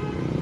you